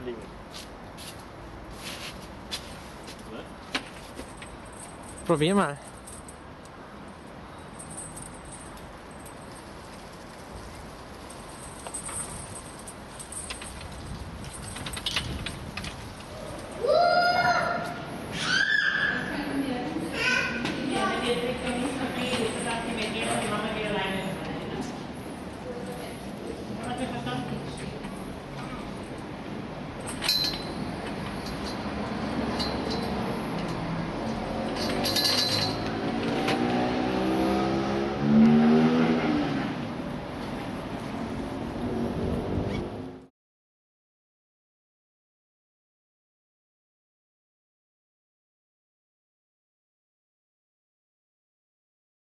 linha. Problema?